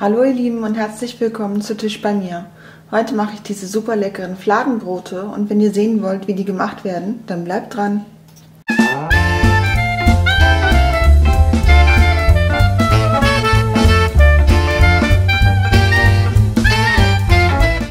Hallo ihr Lieben und herzlich willkommen zu Tisch bei mir. Heute mache ich diese super leckeren Fladenbrote und wenn ihr sehen wollt, wie die gemacht werden, dann bleibt dran.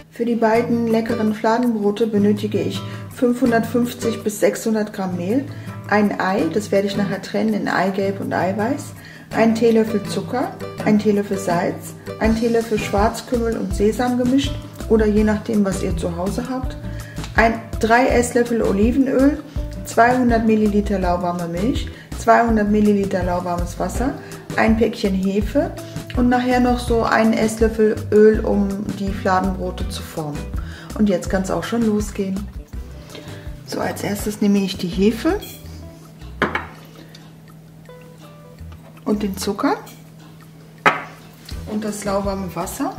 Für die beiden leckeren Fladenbrote benötige ich 550 bis 600 Gramm Mehl, ein Ei, das werde ich nachher trennen in Eigelb und Eiweiß, ein Teelöffel Zucker, ein Teelöffel Salz, ein Teelöffel Schwarzkümmel und Sesam gemischt oder je nachdem, was ihr zu Hause habt, ein, 3 Esslöffel Olivenöl, 200 Milliliter lauwarme Milch, 200 Milliliter lauwarmes Wasser, ein Päckchen Hefe und nachher noch so einen Esslöffel Öl, um die Fladenbrote zu formen. Und jetzt kann es auch schon losgehen. So, als erstes nehme ich die Hefe und den Zucker und das lauwarme Wasser.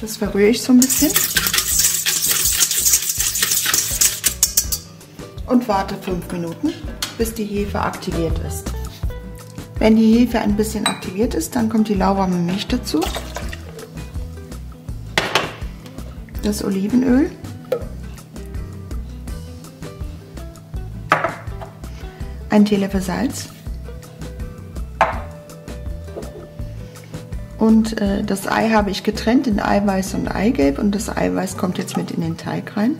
Das verrühre ich so ein bisschen. Und warte 5 Minuten, bis die Hefe aktiviert ist. Wenn die Hefe ein bisschen aktiviert ist, dann kommt die lauwarme Milch dazu. Das Olivenöl. Ein Teelöffel Salz. Und äh, das Ei habe ich getrennt in Eiweiß und Eigelb und das Eiweiß kommt jetzt mit in den Teig rein.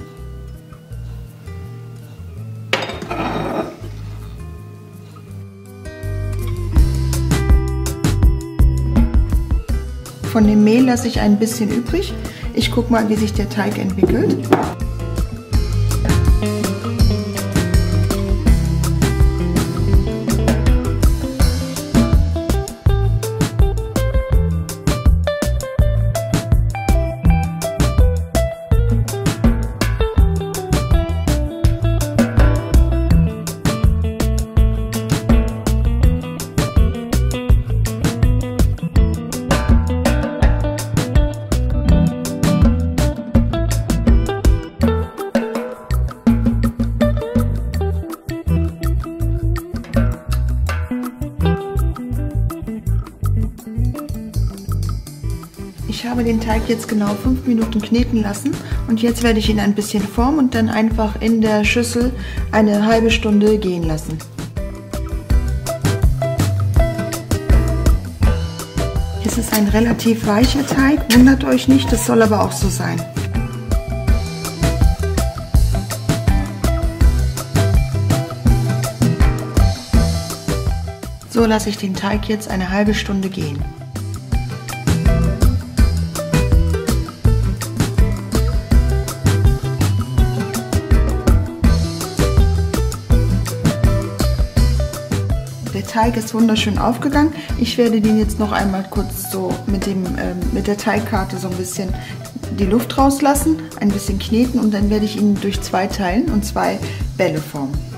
Von dem Mehl lasse ich ein bisschen übrig. Ich gucke mal, wie sich der Teig entwickelt. Habe den Teig jetzt genau 5 Minuten kneten lassen und jetzt werde ich ihn ein bisschen formen und dann einfach in der Schüssel eine halbe Stunde gehen lassen. Es ist ein relativ weicher Teig, wundert euch nicht, das soll aber auch so sein. So lasse ich den Teig jetzt eine halbe Stunde gehen. Teig ist wunderschön aufgegangen. Ich werde den jetzt noch einmal kurz so mit, dem, ähm, mit der Teigkarte so ein bisschen die Luft rauslassen, ein bisschen kneten und dann werde ich ihn durch zwei teilen und zwei Bälle formen.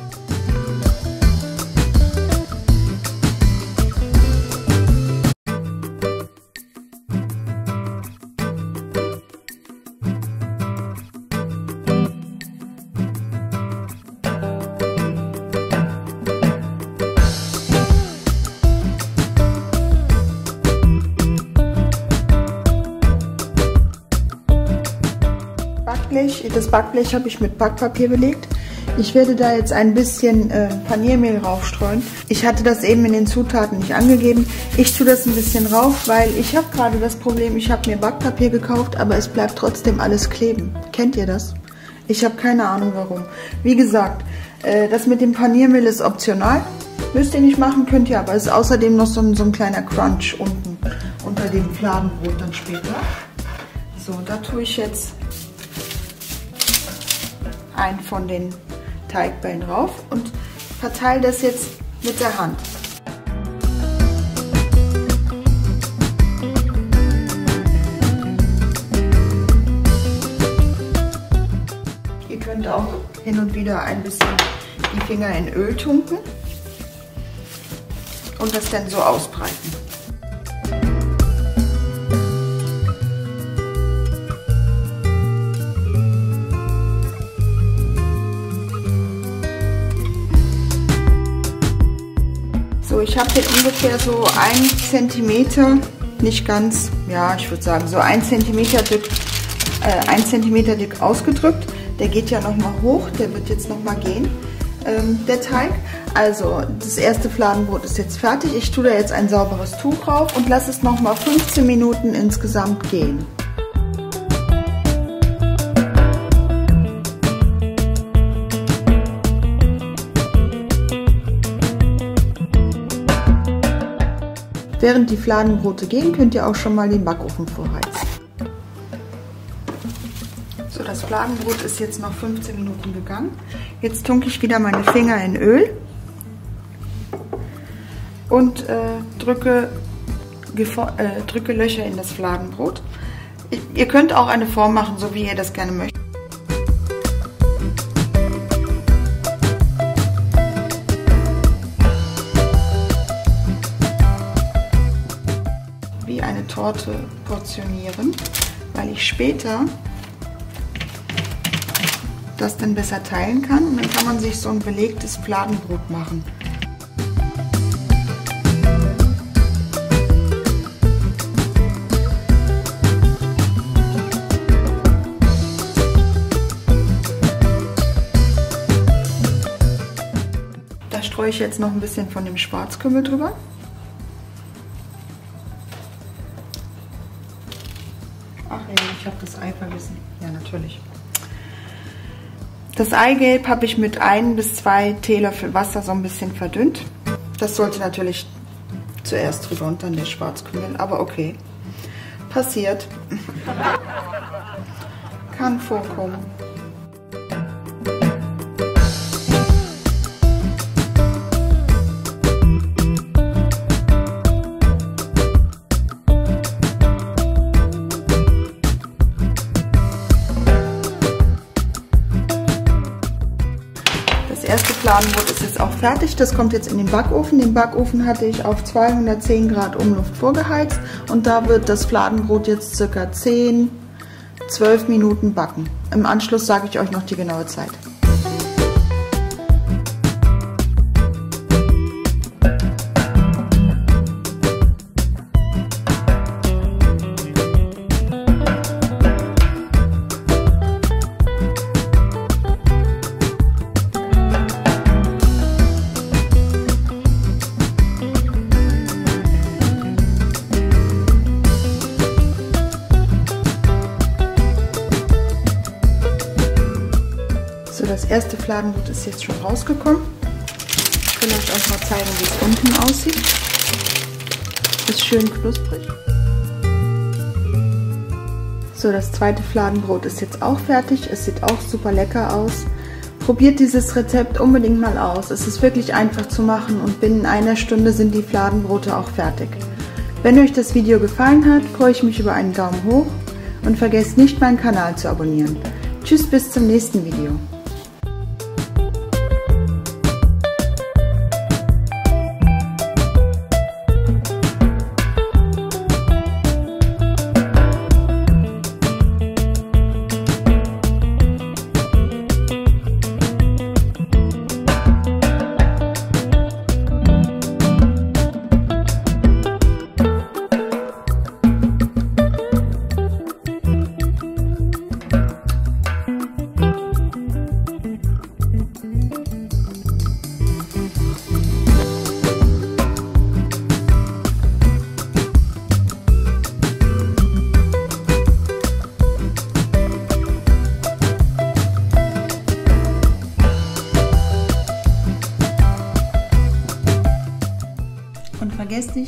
Das Backblech habe ich mit Backpapier belegt. Ich werde da jetzt ein bisschen äh, Paniermehl raufstreuen. Ich hatte das eben in den Zutaten nicht angegeben. Ich tue das ein bisschen rauf, weil ich habe gerade das Problem, ich habe mir Backpapier gekauft, aber es bleibt trotzdem alles kleben. Kennt ihr das? Ich habe keine Ahnung warum. Wie gesagt, äh, das mit dem Paniermehl ist optional. Müsst ihr nicht machen, könnt ihr, aber es ist außerdem noch so ein, so ein kleiner Crunch unten unter dem Fladenbrot dann später. So, da tue ich jetzt ein von den Teigbällen rauf und verteile das jetzt mit der Hand. Ihr könnt auch hin und wieder ein bisschen die Finger in Öl tunken und das dann so ausbreiten. Ich habe den ungefähr so ein Zentimeter, nicht ganz, ja, ich würde sagen so ein Zentimeter dick, äh, ein Zentimeter dick ausgedrückt. Der geht ja nochmal hoch, der wird jetzt nochmal gehen, ähm, der Teig. Also das erste Fladenbrot ist jetzt fertig. Ich tue da jetzt ein sauberes Tuch drauf und lasse es nochmal 15 Minuten insgesamt gehen. Während die Fladenbrote gehen, könnt ihr auch schon mal den Backofen vorheizen. So, das Fladenbrot ist jetzt noch 15 Minuten gegangen. Jetzt tunke ich wieder meine Finger in Öl und äh, drücke, äh, drücke Löcher in das Fladenbrot. Ihr könnt auch eine Form machen, so wie ihr das gerne möchtet. Torte portionieren, weil ich später das dann besser teilen kann und dann kann man sich so ein belegtes Fladenbrot machen. Da streue ich jetzt noch ein bisschen von dem Schwarzkümmel drüber. Vergessen. Ja, natürlich. Das Eigelb habe ich mit ein bis zwei Teelöffel Wasser so ein bisschen verdünnt. Das sollte natürlich zuerst drüber und dann der Schwarzkümmel, aber okay. Passiert. Kann vorkommen. Fladenbrot ist jetzt auch fertig. Das kommt jetzt in den Backofen. Den Backofen hatte ich auf 210 Grad Umluft vorgeheizt und da wird das Fladenbrot jetzt circa 10, 12 Minuten backen. Im Anschluss sage ich euch noch die genaue Zeit. Das erste Fladenbrot ist jetzt schon rausgekommen. Ich will euch auch mal zeigen, wie es unten aussieht. Ist schön knusprig. So, das zweite Fladenbrot ist jetzt auch fertig. Es sieht auch super lecker aus. Probiert dieses Rezept unbedingt mal aus. Es ist wirklich einfach zu machen und binnen einer Stunde sind die Fladenbrote auch fertig. Wenn euch das Video gefallen hat, freue ich mich über einen Daumen hoch und vergesst nicht meinen Kanal zu abonnieren. Tschüss, bis zum nächsten Video.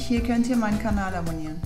Hier könnt ihr meinen Kanal abonnieren.